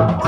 Oh.